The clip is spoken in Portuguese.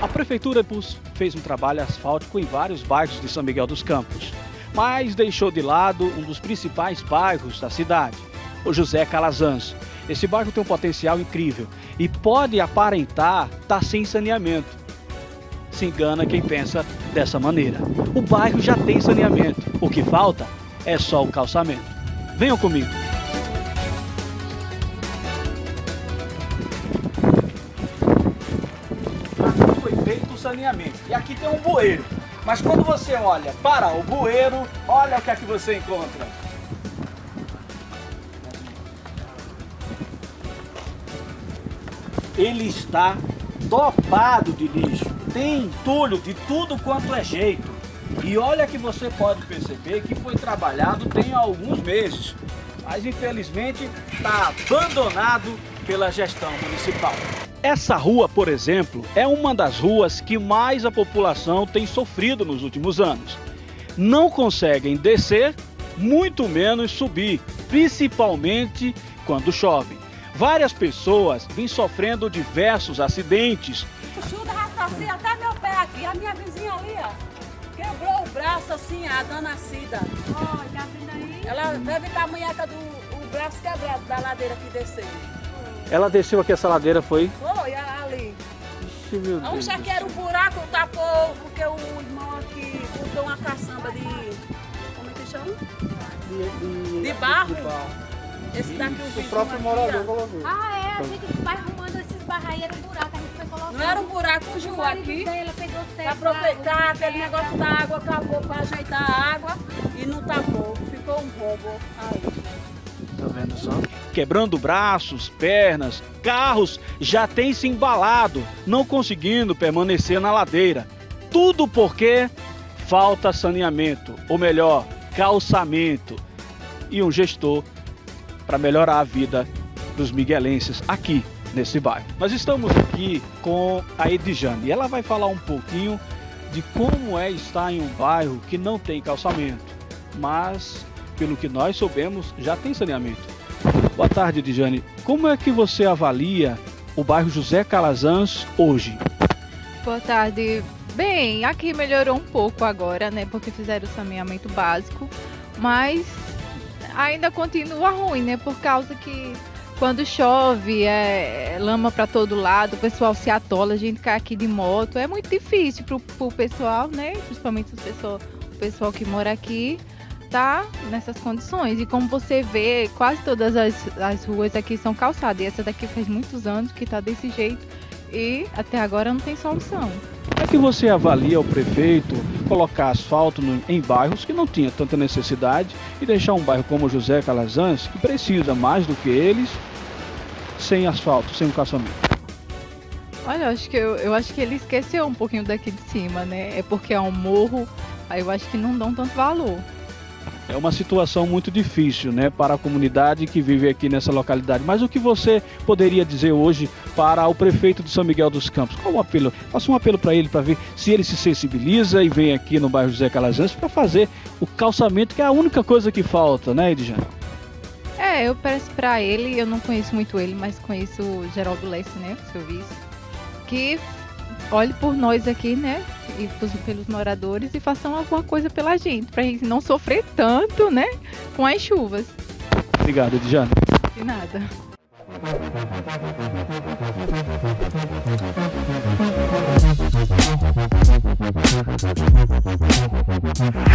A Prefeitura fez um trabalho asfáltico em vários bairros de São Miguel dos Campos, mas deixou de lado um dos principais bairros da cidade, o José Calazans. Esse bairro tem um potencial incrível e pode aparentar estar tá sem saneamento. Se engana quem pensa dessa maneira. O bairro já tem saneamento, o que falta é só o calçamento. Venham comigo. saneamento. E aqui tem um bueiro. Mas quando você olha para o bueiro, olha o que é que você encontra. Ele está topado de lixo. Tem entulho de tudo quanto é jeito. E olha que você pode perceber que foi trabalhado tem alguns meses. Mas infelizmente está abandonado pela gestão municipal. Essa rua, por exemplo, é uma das ruas que mais a população tem sofrido nos últimos anos. Não conseguem descer, muito menos subir, principalmente quando chove. Várias pessoas vêm sofrendo diversos acidentes. O chuva assim até meu pé aqui, a minha vizinha ali, ó, quebrou o braço assim, a dona Cida. Oh, tá aí? Ela deve estar a munheca do o braço quebrado da ladeira que desceu. Ela desceu aqui essa ladeira, foi? Foi, ali. Ixi, meu Deus. Um que era um buraco, tapou, porque o irmão aqui botou uma caçamba de. Como é que chama? De, de, de barro. De barro. Esse daqui o, o próprio morador colocou. Ah, é, a gente vai arrumando Não era um buraco, Ju aqui. Aproveitar aquele negócio da água, acabou pra ajeitar a água e não tapou. Ficou um roubo aí. Tá vendo só? Quebrando braços, pernas, carros já têm se embalado, não conseguindo permanecer na ladeira. Tudo porque falta saneamento, ou melhor, calçamento e um gestor para melhorar a vida dos miguelenses aqui nesse bairro. Nós estamos aqui com a Edjane e ela vai falar um pouquinho de como é estar em um bairro que não tem calçamento, mas pelo que nós soubemos, já tem saneamento. Boa tarde, Dijane. Como é que você avalia o bairro José Calazans hoje? Boa tarde. Bem, aqui melhorou um pouco agora, né? Porque fizeram o saneamento básico, mas ainda continua ruim, né? Por causa que quando chove, é lama para todo lado, o pessoal se atola, a gente cai aqui de moto, é muito difícil pro, pro pessoal, né? Principalmente o pessoal, o pessoal que mora aqui tá nessas condições. E como você vê, quase todas as, as ruas aqui são calçadas. E essa daqui faz muitos anos que tá desse jeito e até agora não tem solução. É que você avalia o prefeito colocar asfalto no, em bairros que não tinha tanta necessidade e deixar um bairro como José Calazans, que precisa mais do que eles, sem asfalto, sem um calçamento? Olha, eu acho que eu, eu acho que ele esqueceu um pouquinho daqui de cima, né? É porque é um morro, aí eu acho que não dão tanto valor. É uma situação muito difícil, né, para a comunidade que vive aqui nessa localidade. Mas o que você poderia dizer hoje para o prefeito de São Miguel dos Campos? Qual o apelo? Faça um apelo para ele para ver se ele se sensibiliza e vem aqui no bairro José Calazans para fazer o calçamento, que é a única coisa que falta, né, Edjane? É, eu peço para ele, eu não conheço muito ele, mas conheço o Geraldo Lesse, né, seu vice, que olhe por nós aqui, né? E pelos moradores e façam alguma coisa pela gente, pra gente não sofrer tanto, né? Com as chuvas. Obrigado, Edjane. De nada.